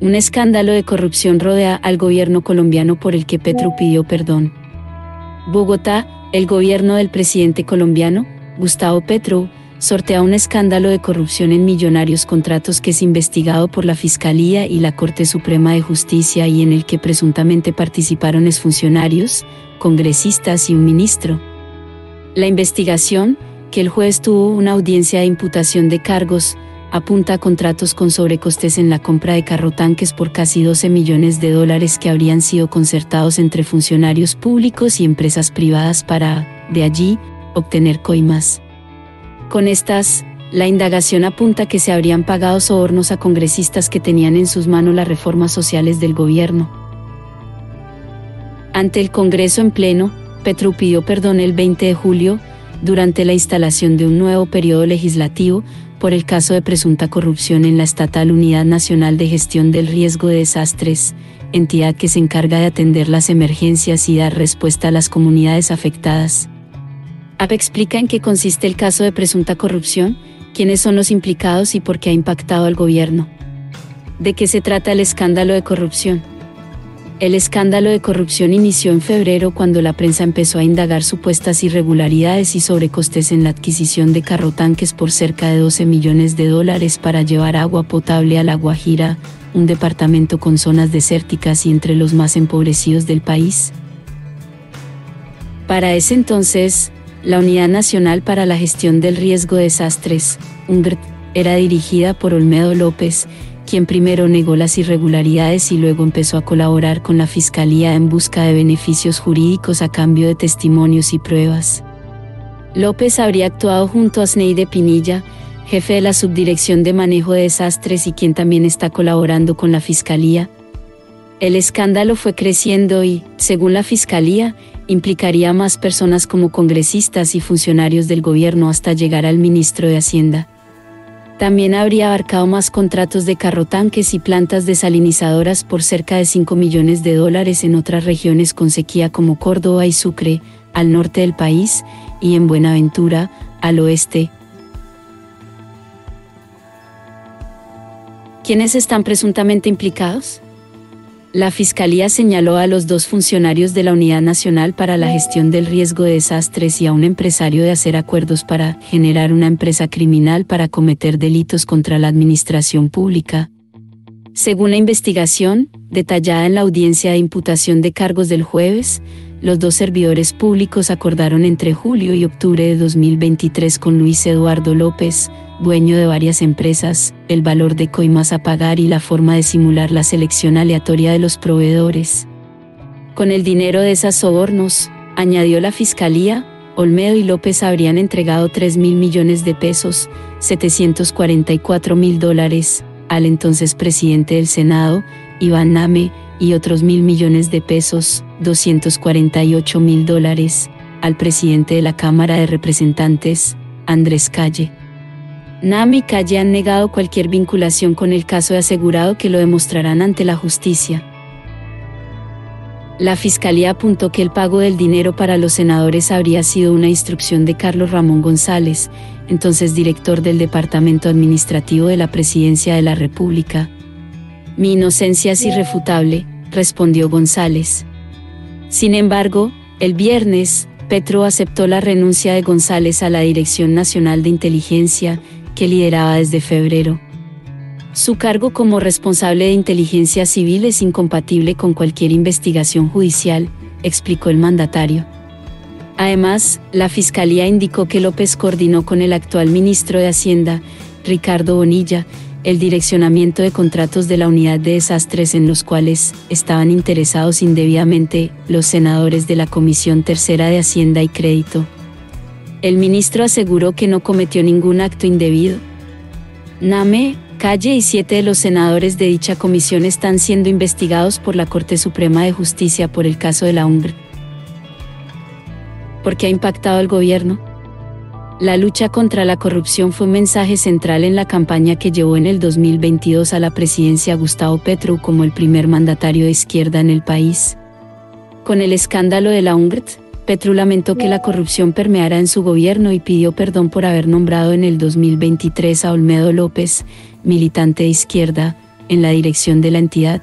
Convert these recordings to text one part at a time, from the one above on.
Un escándalo de corrupción rodea al gobierno colombiano por el que Petro pidió perdón. Bogotá, el gobierno del presidente colombiano, Gustavo Petro, sortea un escándalo de corrupción en millonarios contratos que es investigado por la Fiscalía y la Corte Suprema de Justicia y en el que presuntamente participaron exfuncionarios, congresistas y un ministro. La investigación, que el juez tuvo una audiencia de imputación de cargos, apunta a contratos con sobrecostes en la compra de carrotanques por casi 12 millones de dólares que habrían sido concertados entre funcionarios públicos y empresas privadas para, de allí, obtener coimas. Con estas, la indagación apunta que se habrían pagado sobornos a congresistas que tenían en sus manos las reformas sociales del gobierno. Ante el Congreso en pleno, Petro pidió perdón el 20 de julio, durante la instalación de un nuevo periodo legislativo, por el caso de presunta corrupción en la Estatal Unidad Nacional de Gestión del Riesgo de Desastres, entidad que se encarga de atender las emergencias y dar respuesta a las comunidades afectadas. AP explica en qué consiste el caso de presunta corrupción, quiénes son los implicados y por qué ha impactado al gobierno. ¿De qué se trata el escándalo de corrupción? El escándalo de corrupción inició en febrero cuando la prensa empezó a indagar supuestas irregularidades y sobrecostes en la adquisición de carrotanques por cerca de 12 millones de dólares para llevar agua potable a La Guajira, un departamento con zonas desérticas y entre los más empobrecidos del país. Para ese entonces, la Unidad Nacional para la Gestión del Riesgo de Desastres, UNGRT, era dirigida por Olmedo López, quien primero negó las irregularidades y luego empezó a colaborar con la Fiscalía en busca de beneficios jurídicos a cambio de testimonios y pruebas. López habría actuado junto a Sneide Pinilla, jefe de la Subdirección de Manejo de Desastres y quien también está colaborando con la Fiscalía. El escándalo fue creciendo y, según la Fiscalía, implicaría a más personas como congresistas y funcionarios del gobierno hasta llegar al ministro de Hacienda. También habría abarcado más contratos de carrotanques y plantas desalinizadoras por cerca de 5 millones de dólares en otras regiones con sequía como Córdoba y Sucre, al norte del país, y en Buenaventura, al oeste. ¿Quiénes están presuntamente implicados? La Fiscalía señaló a los dos funcionarios de la Unidad Nacional para la Gestión del Riesgo de Desastres y a un empresario de hacer acuerdos para generar una empresa criminal para cometer delitos contra la administración pública. Según la investigación, detallada en la audiencia de imputación de cargos del jueves, los dos servidores públicos acordaron entre julio y octubre de 2023 con Luis Eduardo López, dueño de varias empresas, el valor de coimas a pagar y la forma de simular la selección aleatoria de los proveedores. Con el dinero de esas sobornos, añadió la Fiscalía, Olmedo y López habrían entregado 3 mil millones de pesos, 744 mil dólares, al entonces presidente del Senado, Iván Name, y otros mil millones de pesos, 248 mil dólares, al presidente de la Cámara de Representantes, Andrés Calle. Nami y Calle han negado cualquier vinculación con el caso y asegurado que lo demostrarán ante la justicia. La fiscalía apuntó que el pago del dinero para los senadores habría sido una instrucción de Carlos Ramón González, entonces director del Departamento Administrativo de la Presidencia de la República. Mi inocencia es irrefutable, respondió González. Sin embargo, el viernes, Petro aceptó la renuncia de González a la Dirección Nacional de Inteligencia, que lideraba desde febrero. Su cargo como responsable de inteligencia civil es incompatible con cualquier investigación judicial, explicó el mandatario. Además, la Fiscalía indicó que López coordinó con el actual ministro de Hacienda, Ricardo Bonilla, el direccionamiento de contratos de la unidad de desastres en los cuales estaban interesados indebidamente los senadores de la Comisión Tercera de Hacienda y Crédito. El ministro aseguró que no cometió ningún acto indebido. Name, Calle y siete de los senadores de dicha comisión están siendo investigados por la Corte Suprema de Justicia por el caso de la UNGR. ¿Por qué ha impactado al gobierno? La lucha contra la corrupción fue un mensaje central en la campaña que llevó en el 2022 a la presidencia Gustavo Petro como el primer mandatario de izquierda en el país. Con el escándalo de la UNGRT, Petro lamentó que la corrupción permeara en su gobierno y pidió perdón por haber nombrado en el 2023 a Olmedo López, militante de izquierda, en la dirección de la entidad.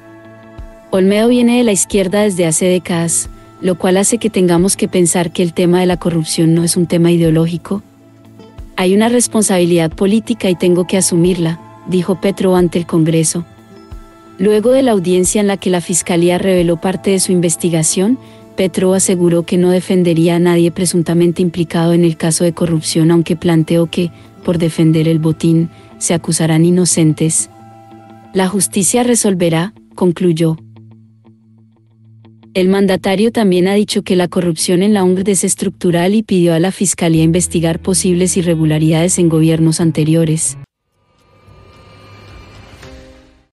Olmedo viene de la izquierda desde hace décadas, lo cual hace que tengamos que pensar que el tema de la corrupción no es un tema ideológico. Hay una responsabilidad política y tengo que asumirla, dijo Petro ante el Congreso. Luego de la audiencia en la que la Fiscalía reveló parte de su investigación, Petro aseguró que no defendería a nadie presuntamente implicado en el caso de corrupción, aunque planteó que, por defender el botín, se acusarán inocentes. La justicia resolverá, concluyó. El mandatario también ha dicho que la corrupción en la UNGD es estructural y pidió a la Fiscalía investigar posibles irregularidades en gobiernos anteriores.